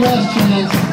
last chance.